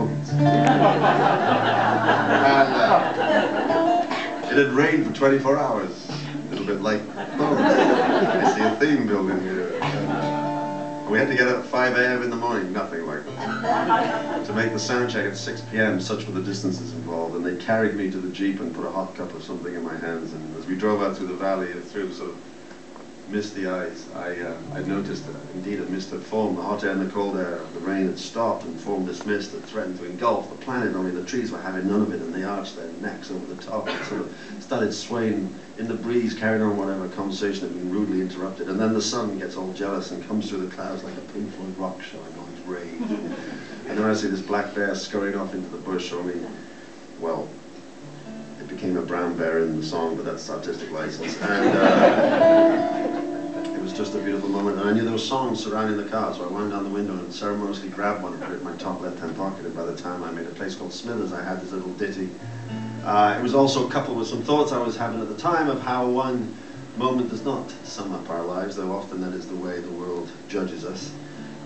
and, uh, it had rained for 24 hours. A little bit like boats. I see a theme building here. And, uh, we had to get up at 5 a.m. in the morning, nothing like that. To make the sound check at 6 p.m., such were the distances involved, and they carried me to the Jeep and put a hot cup of something in my hands, and as we drove out through the valley, through sort of misty eyes, I, uh, I noticed that indeed a mist had formed. The hot air and the cold air of the rain had stopped and formed this mist that threatened to engulf the planet, only the trees were having none of it, and they arched their necks over the top and sort of started swaying in the breeze, carrying on whatever conversation had been rudely interrupted. And then the sun gets all jealous and comes through the clouds like a Pink Floyd rock showing all his rage. and then I see this black bear scurrying off into the bush, only, well, became a brown bear in the song, but that's artistic license. And uh, it was just a beautiful moment. And I knew there were songs surrounding the car, so I wound down the window and ceremoniously grabbed one and put it in my top left-hand pocket. And by the time I made a place called Smithers, I had this little ditty. Uh, it was also coupled with some thoughts I was having at the time of how one moment does not sum up our lives, though often that is the way the world judges us.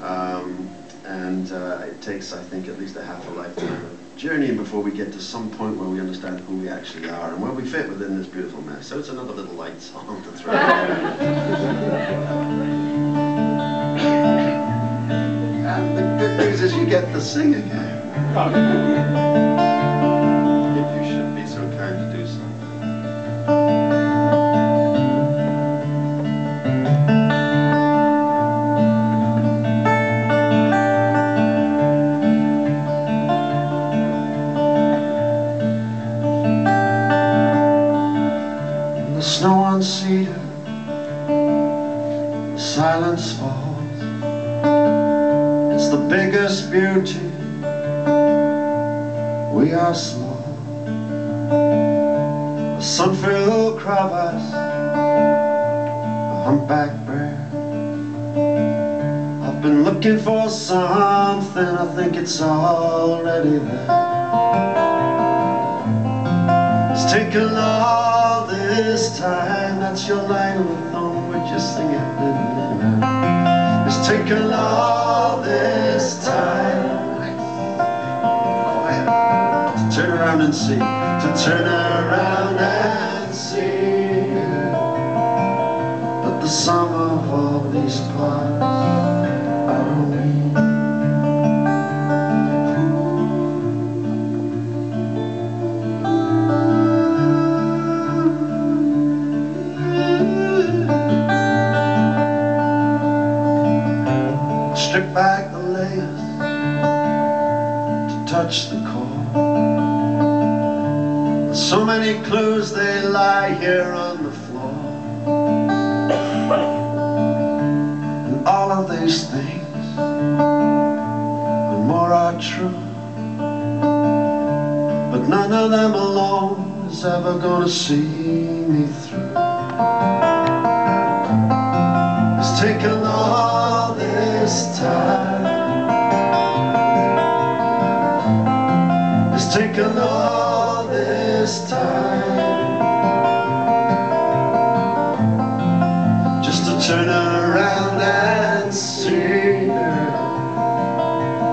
Um, and uh, it takes, I think, at least a half a lifetime journeying before we get to some point where we understand who we actually are and where we fit within this beautiful mess. So it's another little light song to throw And the good news is you get to sing again. silence falls. It's the biggest beauty. We are small. A sun-filled crevice A humpback bear. I've been looking for something. I think it's already there. It's taken all this time That's your line the phone We're just singing it's taken all this time. To turn around and see. To turn around and see. That the sum of all these parts touch the core. So many clues they lie here on the floor. And all of these things and more are true. But none of them alone is ever gonna see me through. Taken all this time Just to turn around and see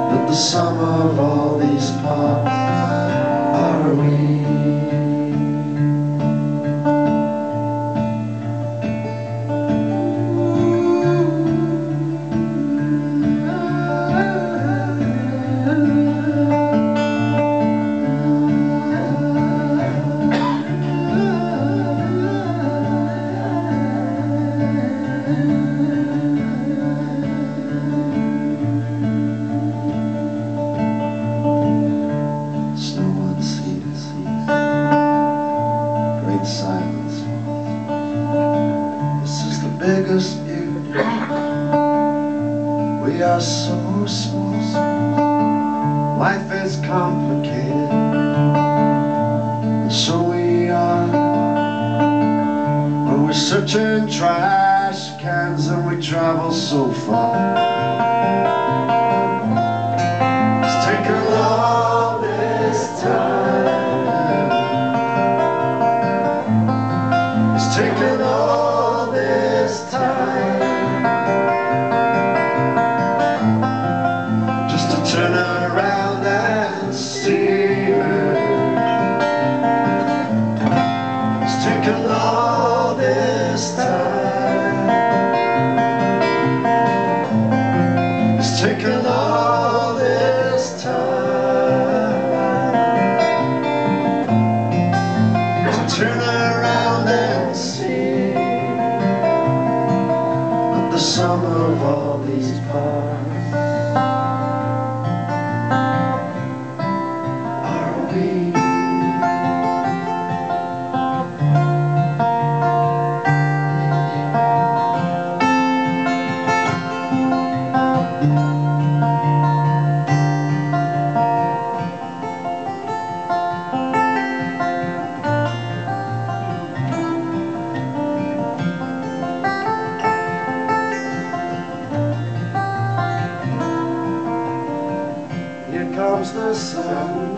That the sum We are so small Life is complicated. And so we are. When we're searching trash cans And we travel so far. It's taken all this time It's taken away. Here comes the sun,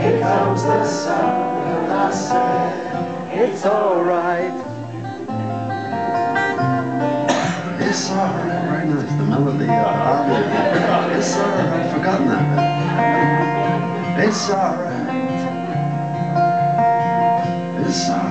here comes the sun, and I said it's alright. It's alright, right now, it's the melody, uh. It's alright, I've forgotten that. It's alright. It's alright.